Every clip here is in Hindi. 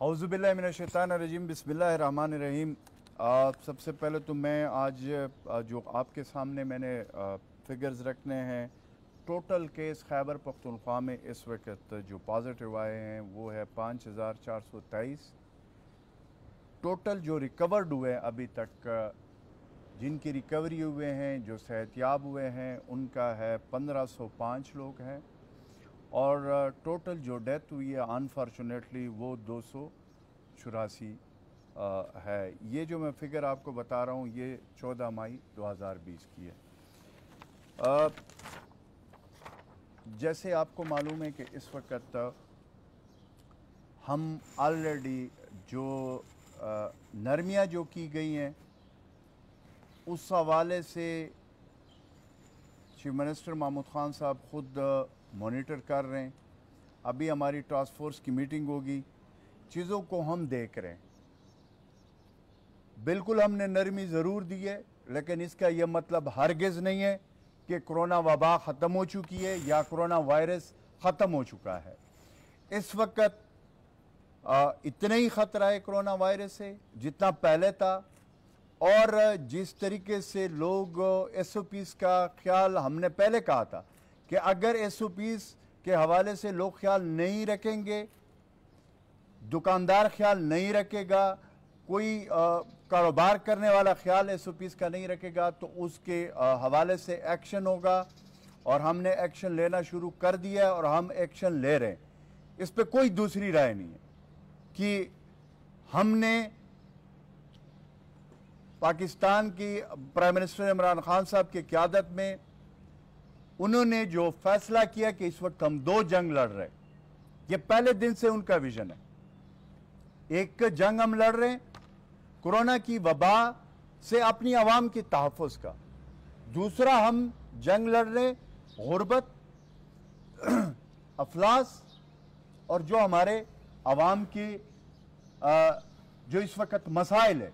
अउज़बिल्लिनशैतानरजीम बसमीम सबसे पहले तो मैं आज जो आपके सामने मैंने फिगर्स रखने हैं टोटल केस खैबर पख्तनख्वा में इस वक्त जो पॉजिटिव आए हैं, वो है पाँच हज़ार चार सौ तेईस। टोटल जो रिकवर्ड हुए हैं अभी तक, जिनकी रिकवरी हुए हैं, जो सेहतियाब हुए हैं, उनका है पंद्रह सौ पाँच लोग हैं। और टोटल जो डेथ हुई है अनफॉर्चुनेटली वो दो सौ चौरासी है। ये जो मैं फिगर आपको बता रहा हूँ, ये चौदह मई 2020 की है। जैसे आपको मालूम है कि इस वक्त हम ऑलरेडी जो नरमियाँ जो की गई हैं, उस हवाले से चीफ मिनिस्टर महमूद ख़ान साहब ख़ुद मॉनिटर कर रहे हैं। अभी हमारी टास्क फोर्स की मीटिंग होगी। चीज़ों को हम देख रहे हैं। बिल्कुल हमने नरमी ज़रूर दी है, लेकिन इसका यह मतलब हरगिज़ नहीं है कि कोरोना वबा ख़त्म हो चुकी है या कोरोना वायरस ख़त्म हो चुका है। इस वक्त इतना ही ख़तरा है कोरोना वायरस से, जितना पहले था। और जिस तरीके से लोग एस ओ पीज़ का ख्याल हमने पहले कहा था कि अगर एस ओ पीज़ के हवाले से लोग ख्याल नहीं रखेंगे दुकानदार ख्याल नहीं रखेगा कोई कारोबार करने वाला ख्याल एस ओ पीज़ का नहीं रखेगा तो उसके आ, हवाले से एक्शन होगा और हमने एक्शन लेना शुरू कर दिया है और हम एक्शन ले रहे हैं। इस पर कोई दूसरी राय नहीं है कि हमने पाकिस्तान की प्राइम मिनिस्टर इमरान खान साहब की क्यादत में उन्होंने जो फैसला किया कि इस वक्त हम दो जंग लड़ रहे ये पहले दिन से उनका विजन है। एक जंग हम लड़ रहे हैं, कोरोना की वबा से अपनी आवाम की तहफ़ का। दूसरा हम जंग लड़ रहे गुर्बत, अफलास, और जो हमारे आवाम की जो इस वक्त मसाइल है।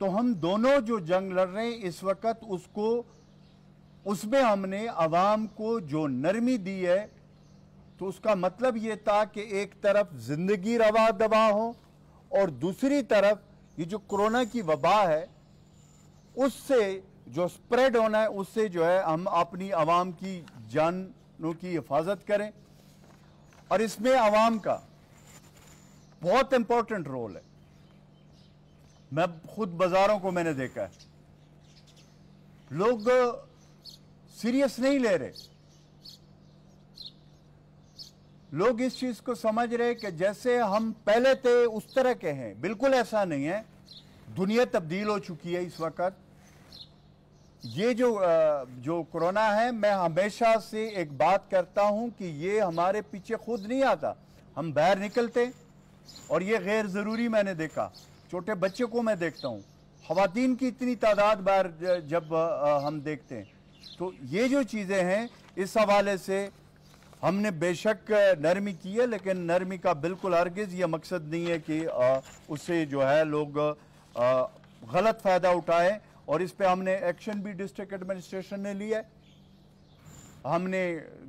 तो हम दोनों जो जंग लड़ रहे हैं, इस वक्त उसको उसमें हमने आवाम को जो नरमी दी है तो उसका मतलब ये था कि एक तरफ़ ज़िंदगी रवा दबा हो और दूसरी तरफ़ ये जो कोरोना की वबा है, उससे जो स्प्रेड होना है, उससे जो है हम अपनी आवाम की जानों की हिफाजत करें। और इसमें आवाम का बहुत इंपॉर्टेंट रोल है। मैं खुद बाजारों को मैंने देखा है। लोग सीरियस नहीं ले रहे। लोग इस चीज़ को समझ रहे कि जैसे हम पहले थे, उस तरह के हैं। बिल्कुल ऐसा नहीं है। दुनिया तब्दील हो चुकी है इस वक्त। ये जो जो कोरोना है, मैं हमेशा से एक बात करता हूँ कि ये हमारे पीछे खुद नहीं आता। हम बाहर निकलते और ये गैर ज़रूरी मैंने देखा। छोटे बच्चे को मैं देखता हूँ। खातन की इतनी तादाद बार जब हम देखते हैं। तो ये जो चीज़ें हैं, इस हवाले से हमने बेशक नरमी की है, लेकिन नरमी का बिल्कुल अर्गिज ये मकसद नहीं है कि उससे जो है लोग गलत फ़ायदा उठाएँ, और इस पे हमने एक्शन भी डिस्ट्रिक्ट एडमिनिस्ट्रेशन ने लिया है। हमने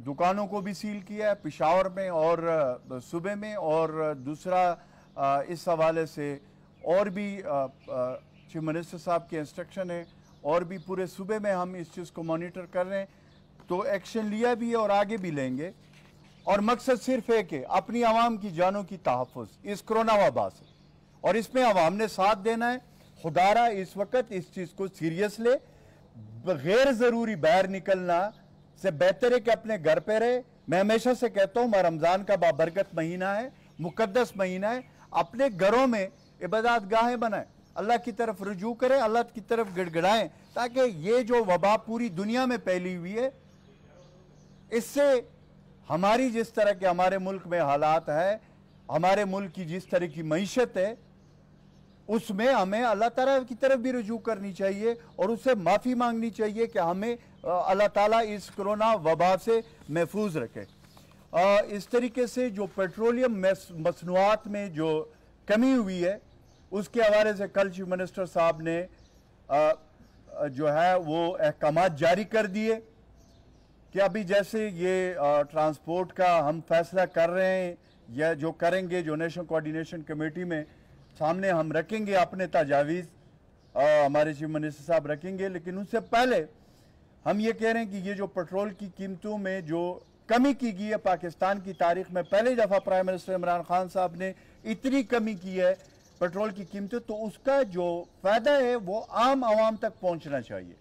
दुकानों को भी सील किया है, पिशावर में और सुबह में, और दूसरा इस हवाले से और भी चीफ मिनिस्टर साहब के इंस्ट्रक्शन है। और भी पूरे सूबे में हम इस चीज़ को मॉनिटर कर रहे हैं। तो एक्शन लिया भी है और आगे भी लेंगे। और मकसद सिर्फ़ एक है, अपनी आवाम की जानों की तहफ़ इस कोरोना वबा से। और इसमें आवाम ने साथ देना है। खुदारा इस वक्त इस चीज़ को सीरियस ले। गैर ज़रूरी बाहर निकलना से बेहतर है कि अपने घर पे रहे। मैं हमेशा से कहता हूँ मैं रमज़ान का बाबरकत महीना है मुकदस महीना है। अपने घरों में इबादत गाहें बनाए। अल्लाह की तरफ़ रजू करें, अल्लाह की तरफ़ गिड़गिड़ाएँ, ताकि ये जो वबा पूरी दुनिया में फैली हुई है, इससे हमारी जिस तरह के हमारे मुल्क में हालात है, हमारे मुल्क की जिस तरह की मीशत है, उसमें हमें अल्लाह ताला की तरफ़ भी रजू करनी चाहिए और उससे माफ़ी मांगनी चाहिए कि हमें अल्लाह ताला इस कोरोना वबा से महफूज रखे। इस तरीके से जो पेट्रोलियम मसनूआत में जो कमी हुई है उसके हवाले से कल चीफ मिनिस्टर साहब ने आ, जो है वो अहकाम जारी कर दिए कि अभी जैसे ये ट्रांसपोर्ट का हम फैसला कर रहे हैं या जो करेंगे जो नेशनल कोऑर्डिनेशन कमेटी में सामने हम रखेंगे अपने तजावीज़ हमारे चीफ मिनिस्टर साहब रखेंगे लेकिन उससे पहले हम ये कह रहे हैं कि ये जो पेट्रोल की कीमतों में जो कमी की गई है पाकिस्तान की तारीख में पहली दफ़ा प्राइम मिनिस्टर इमरान खान साहब ने इतनी कमी की है पेट्रोल की कीमतें तो उसका जो फ़ायदा है, वो आम आवाम तक पहुँचना चाहिए।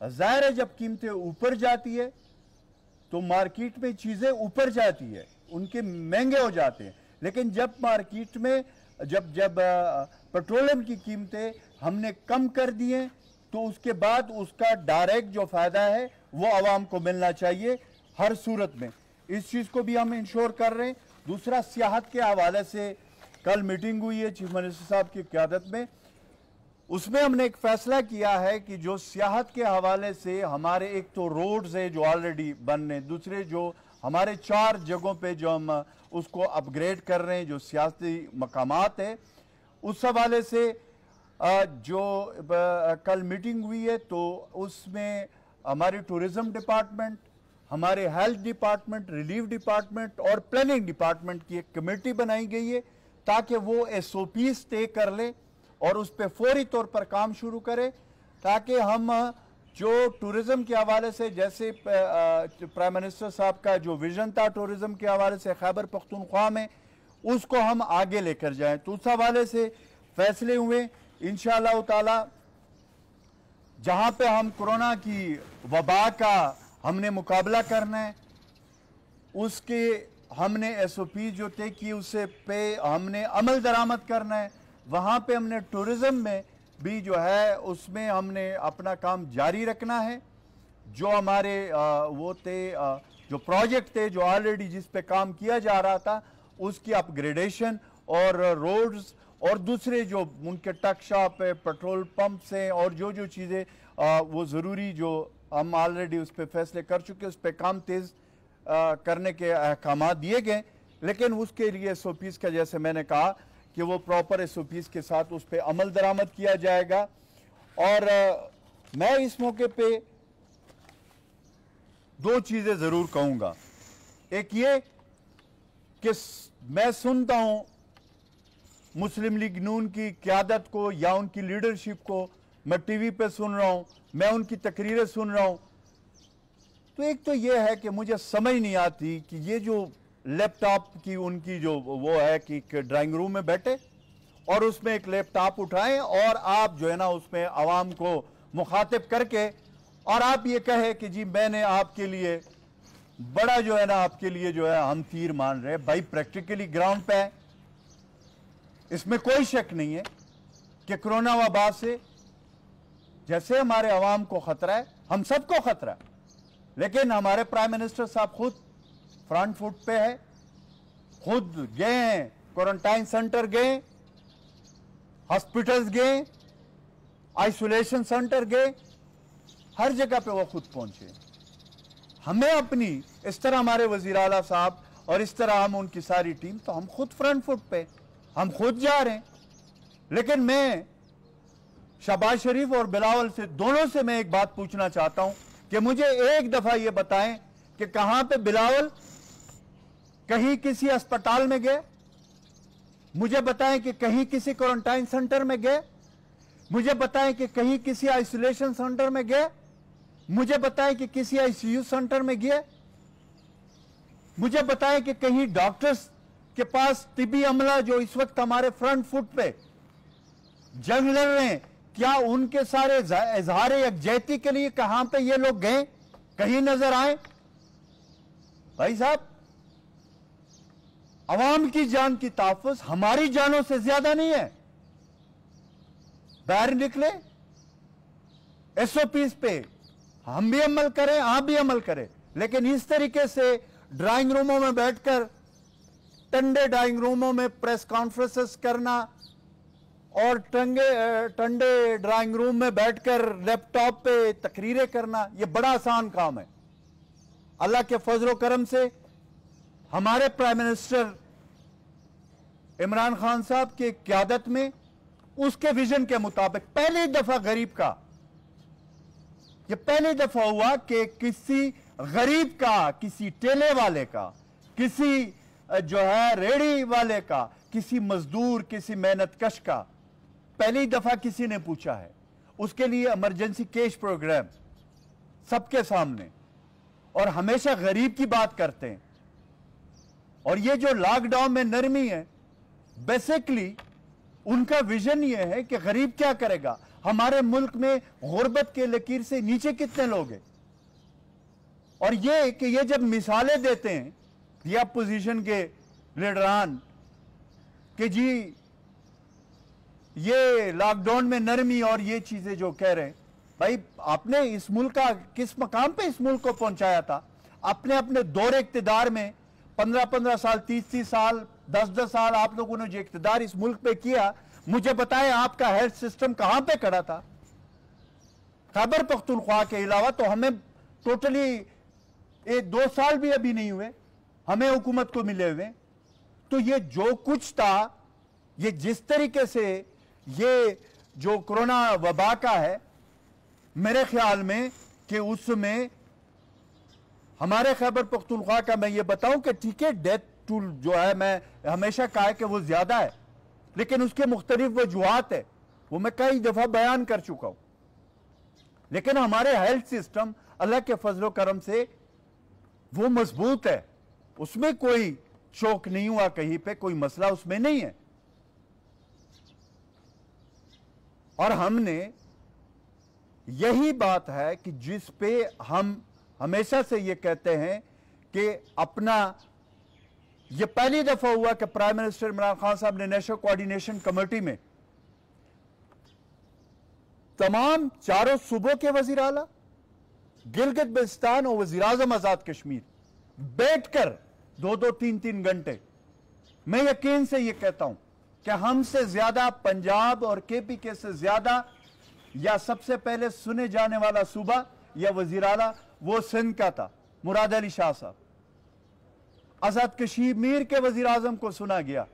ज़ाहिर है, जब कीमतें ऊपर जाती है तो मार्केट में चीज़ें ऊपर जाती है, उनके महँगे हो जाते हैं। लेकिन जब मार्केट में, जब जब पेट्रोलियम की कीमतें हमने कम कर दिए तो उसके बाद उसका डायरेक्ट जो फ़ायदा है, वो आवाम को मिलना चाहिए, हर सूरत में। इस चीज़ को भी हम इंश्योर कर रहे हैं। दूसरा, सियाहत के हवाले से कल मीटिंग हुई है चीफ मिनिस्टर साहब की क्यादत में। उसमें हमने एक फैसला किया है कि जो सियाहत के हवाले से हमारे, एक तो रोड्स है जो ऑलरेडी बन रहे दूसरे जो हमारे चार जगहों पे जो हम, उसको अपग्रेड कर रहे हैं, जो सियासी मकाम है, उस हवाले से जो कल मीटिंग हुई है तो उसमें हमारी टूरिज़्म डिपार्टमेंट हमारे हेल्थ डिपार्टमेंट रिलीफ डिपार्टमेंट और प्लानिंग डिपार्टमेंट की एक कमेटी बनाई गई है। ताकि वो एस ओ पी तय कर ले और उस पर फौरी तौर पर काम शुरू करे, ताकि हम जो टूरिज़्म के हवाले से, जैसे प्राइम मिनिस्टर साहब का जो विजन था टूरिज़्म के हवाले से, खैबर पख्तूनख्वा में, उसको हम आगे लेकर जाएँ। तो उस हवाले से फैसले हुए। इन ताला, जहाँ पे हम कोरोना की वबा का हमने मुकाबला करना है, उसके हमने एसओपी जो तय की उससे पे हमने अमल दरामद करना है। वहाँ पे हमने टूरिज़्म में भी जो है उसमें हमने अपना काम जारी रखना है। जो हमारे आ, वो थे जो प्रोजेक्ट थे जो ऑलरेडी जिस पे काम किया जा रहा था उसकी अपग्रेडेशन और रोड्स और दूसरे जो उनके टक शॉप है पेट्रोल पंप से और जो जो चीज़ें वो ज़रूरी जो हम ऑलरेडी उस पर फैसले कर चुके उस पर काम तेज़ करने के अहकाम दिए गए, लेकिन उसके लिए एस का, जैसे मैंने कहा कि वो प्रॉपर एस के साथ उस पर अमल दरामद किया जाएगा। और मैं इस मौके पे दो चीज़ें ज़रूर कहूँगा। एक ये कि मैं सुनता हूँ मुस्लिम लीग नून की क्यादत को या उनकी लीडरशिप को, मैं टीवी पे सुन रहा हूँ, मैं उनकी तकरीरें सुन रहा हूँ तो एक तो ये है कि मुझे समझ नहीं आती कि ये जो लैपटॉप की उनकी जो वो है कि ड्राइंग रूम में बैठे और उसमें एक लैपटॉप उठाएँ और आप जो है ना उसमें आवाम को मुखातिब करके और आप ये कहे कि जी मैंने आपके लिए बड़ा जो है ना आपके लिए जो है हम तीर मान रहे हैं, भाई प्रैक्टिकली ग्राउंड पे है। इसमें कोई शक नहीं है कि कोरोना वबा से जैसे हमारे आवाम को खतरा है, हम सबको खतरा है। लेकिन हमारे प्राइम मिनिस्टर साहब खुद फ्रंट फुट पे है, खुद गए हैं क्वारंटाइन सेंटर गए हॉस्पिटल्स गए आइसोलेशन सेंटर गए, हर जगह पे वो खुद पहुँचे। हमें अपनी, इस तरह हमारे वज़ीर अला साहब और इस तरह हम उनकी सारी टीम तो हम खुद फ्रंट फुट पे, हम खुद जा रहे हैं। लेकिन मैं, शबाज शरीफ और बिलावल से दोनों से मैं एक बात पूछना चाहता हूँ कि मुझे एक दफ़ा ये बताएँ कि कहाँ पे बिलावल कहीं किसी अस्पताल में गए? मुझे बताएँ कि कहीं किसी क्वारंटाइन सेंटर में गए? मुझे बताएँ कि कहीं किसी आइसोलेशन सेंटर में गए? मुझे बताएँ कि किसी आईसीयू सेंटर में गए? मुझे बताएँ कि कहीं डॉक्टर्स के पास तिबी अमला जो इस वक्त हमारे फ्रंट फुट पे जंग लड़ रहे हैं क्या उनके सारे इजहार यकजहती के लिए कहाँ पे ये लोग गए? कहीं नज़र आए? भाई साहब, अवाम की जान की ताफुज हमारी जानों से ज़्यादा नहीं है। बाहर निकले एसओपीस पे हम भी अमल करें, आप भी अमल करें। लेकिन इस तरीके से ड्राइंग रूमों में बैठकर, टंडे ड्राइंग रूमों में प्रेस कॉन्फ्रेंसेस करना और टंगे टंडे ड्राइंग रूम में बैठकर लैपटॉप पे तकरीरें करना यह बड़ा आसान काम है। अल्लाह के फजलो करम से हमारे प्राइम मिनिस्टर इमरान खान साहब की क्यादत में उसके विजन के मुताबिक पहली दफ़ा गरीब का यह पहली दफ़ा हुआ कि किसी गरीब का, किसी टेले वाले का, किसी जो है रेडी वाले का, किसी मजदूर, किसी मेहनत कश का पहली दफ़ा किसी ने पूछा है, उसके लिए इमरजेंसी केश प्रोग्राम सबके सामने। और हमेशा गरीब की बात करते हैं। और ये जो लॉकडाउन में नरमी है बेसिकली उनका विजन ये है कि गरीब क्या करेगा? हमारे मुल्क में गुर्बत के लकीर से नीचे कितने लोग हैं? और ये कि ये जब मिसालें देते हैं, या पोजीशन के, लीडरान, कि जी ये लॉकडाउन में नरमी और ये चीज़ें जो कह रहे हैं, भाई, आपने इस मुल्क का किस मकाम पे इस मुल्क को पहुँचाया था? अपने अपने दौर इकतदार में, पंद्रह पंद्रह साल, तीस तीस साल, दस दस साल आप लोगों ने जो इकतदार इस मुल्क पे किया, मुझे बताएँ आपका हेल्थ सिस्टम कहाँ पे खड़ा था? खैबर पख्तूनख्वा के अलावा तो हमें टोटली एक दो साल भी अभी नहीं हुए, हमें हुकूमत को मिले हुए। तो ये जो कुछ था, ये जिस तरीके से ये जो कोरोना वबा का है, मेरे ख्याल में कि उसमें हमारे खैबर पख्तूनख्वा का मैं ये बताऊँ कि ठीक है डेथ टूल जो है, मैं हमेशा कहा कि वो ज़्यादा है, लेकिन उसके मुख्तलिफ़ वजूहत है। वो मैं कई दफ़ा बयान कर चुका हूँ। लेकिन हमारे हेल्थ सिस्टम अल्लाह के फजलो करम से वो मज़बूत है। उसमें कोई चौक नहीं हुआ कहीं पे, कोई मसला उसमें नहीं है। और हमने यही बात है कि जिस पे हम हमेशा से ये कहते हैं कि अपना, ये पहली दफ़ा हुआ कि प्राइम मिनिस्टर इमरान खान साहब ने नेशनल कोऑर्डिनेशन कमेटी में तमाम चारों सूबों के वज़ीर आला, गिलगित बल्तिस्तान और वज़ीर आज़म आज़ाद कश्मीर बैठकर दो दो तीन तीन घंटे, मैं यकीन से यह कहता हूँ कि हमसे ज़्यादा पंजाब और केपीके से ज़्यादा या सबसे पहले सुने जाने वाला सूबा या वज़ीर आला, वो सिंध का था, मुराद अली शाह साहब। आज़ाद कशीर मीर के वज़ीर आज़म को सुना गया।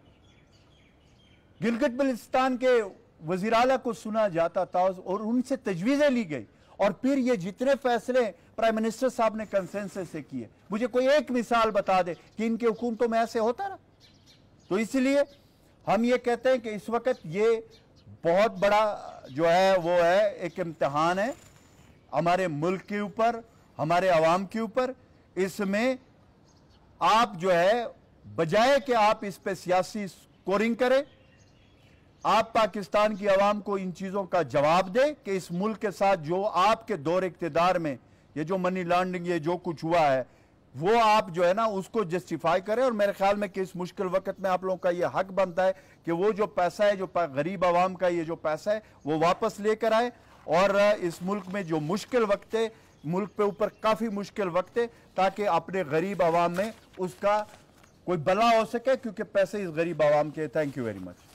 गिलगित बलिस्तान के वज़ीर अला को सुना जाता था और उनसे तजवीजें ली गई। और फिर ये जितने फैसले प्राइम मिनिस्टर साहब ने कंसेंसस से किए। मुझे कोई एक मिसाल बता दे कि इनके हुकूमतों में ऐसे होता ना तो इसलिए हम ये कहते हैं कि इस वक्त ये बहुत बड़ा जो है, वो है, एक इम्तहान है हमारे मुल्क के ऊपर, हमारे आवाम के ऊपर। इसमें आप जो है, बजाय कि आप इस पर सियासी स्कोरिंग करें, आप पाकिस्तान की आवाम को इन चीज़ों का जवाब दें कि इस मुल्क के साथ जो आपके दौर इकतदार में, ये जो मनी लॉन्ड्रिंग ये जो कुछ हुआ है वो आप जो है ना, उसको जस्टिफाई करें और मेरे ख्याल में कि इस मुश्किल वक्त में आप लोगों का ये हक बनता है कि वो जो पैसा है, जो गरीब आवाम का ये जो पैसा है, वो वापस लेकर आए और इस मुल्क में जो मुश्किल वक्त है, मुल्क पे ऊपर काफ़ी मुश्किल वक्त है, ताकि अपने गरीब आवाम में उसका कोई भला हो सके, क्योंकि पैसे इस गरीब आवाम के थैंक यू वेरी मच